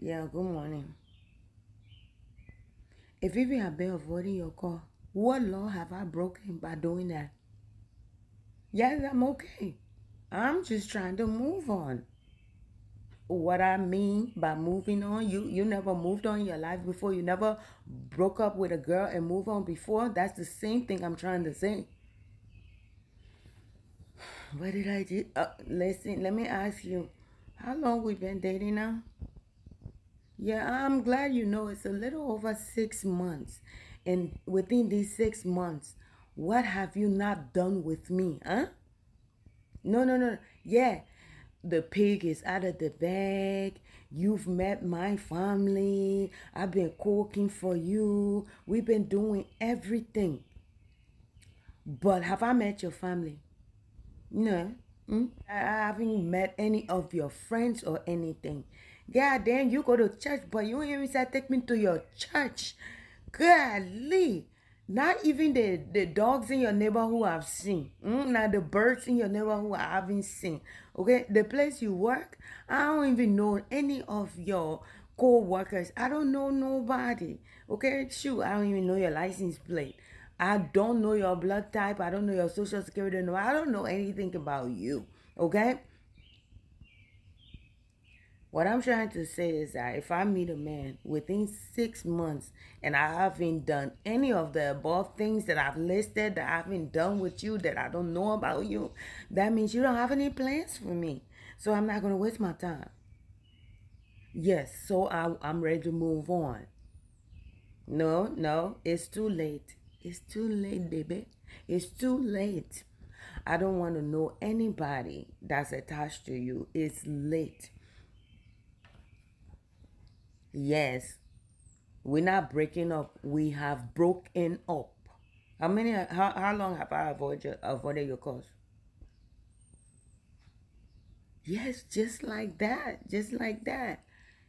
Yeah, good morning. If even have been avoiding your call, what law have I broken by doing that? Yes, I'm okay. I'm just trying to move on. What I mean by moving on, you you never moved on in your life before. You never broke up with a girl and moved on before. That's the same thing I'm trying to say. What did I do? Uh, listen, let me ask you, how long we been dating now? Yeah, I'm glad you know it's a little over six months. And within these six months, what have you not done with me, huh? No, no, no. Yeah, the pig is out of the bag. You've met my family. I've been cooking for you. We've been doing everything. But have I met your family? No. Mm? I haven't met any of your friends or anything. God damn, you go to church, but you even said take me to your church. Golly. Not even the, the dogs in your neighborhood I've seen. Mm? Not the birds in your neighborhood I haven't seen. Okay? The place you work, I don't even know any of your co-workers. I don't know nobody. Okay? Shoot, I don't even know your license plate. I don't know your blood type. I don't know your social security number. I don't know anything about you. Okay? What I'm trying to say is that if I meet a man within six months and I haven't done any of the above things that I've listed that I haven't done with you that I don't know about you, that means you don't have any plans for me. So I'm not going to waste my time. Yes, so I, I'm ready to move on. No, no, it's too late. It's too late, baby. It's too late. I don't want to know anybody that's attached to you. It's late. Yes, we're not breaking up. We have broken up. How many? How, how long have I avoided avoided your calls? Yes, just like that. Just like that.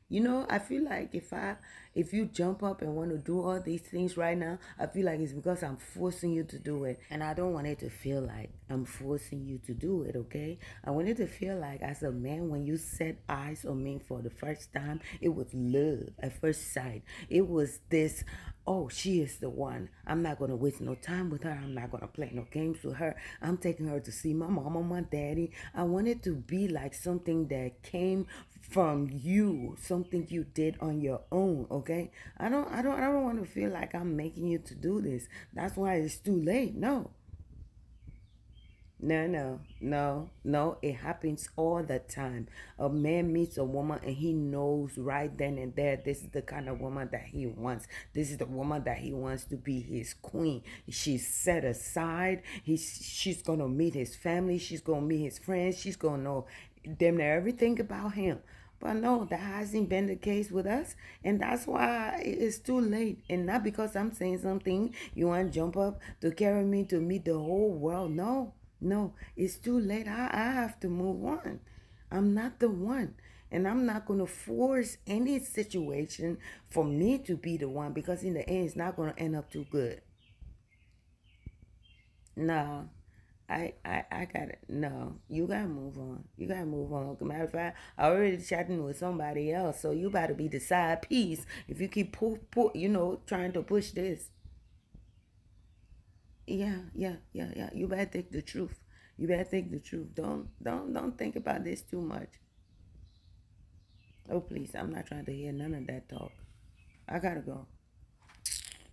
You know, I feel like if I if you jump up and want to do all these things right now, I feel like it's because I'm forcing you to do it. And I don't want it to feel like I'm forcing you to do it, okay? I want it to feel like as a man when you set eyes on me for the first time, it was love at first sight. It was this oh, she is the one. I'm not going to waste no time with her. I'm not going to play no games with her. I'm taking her to see my mama, my daddy. I want it to be like something that came from you, something you did on your own, okay? I don't I don't I don't want to feel like I'm making you to do this. That's why it's too late. No. No, no, no, no. It happens all the time. A man meets a woman and he knows right then and there this is the kind of woman that he wants. This is the woman that he wants to be his queen. She's set aside. He's she's gonna meet his family. She's gonna meet his friends. She's gonna know damn near everything about him. But no, that hasn't been the case with us. And that's why it's too late. And not because I'm saying something, you want to jump up to carry me to meet the whole world. No, no, it's too late. I, I have to move on. I'm not the one. And I'm not going to force any situation for me to be the one because in the end, it's not going to end up too good. No. I, I, I got it. no. You gotta move on. You gotta move on. Matter of fact, I already chatting with somebody else, so you better be the side piece if you keep pull, you know, trying to push this. Yeah, yeah, yeah, yeah. You better think the truth. You better think the truth. Don't, don't, don't think about this too much. Oh please, I'm not trying to hear none of that talk. I gotta go.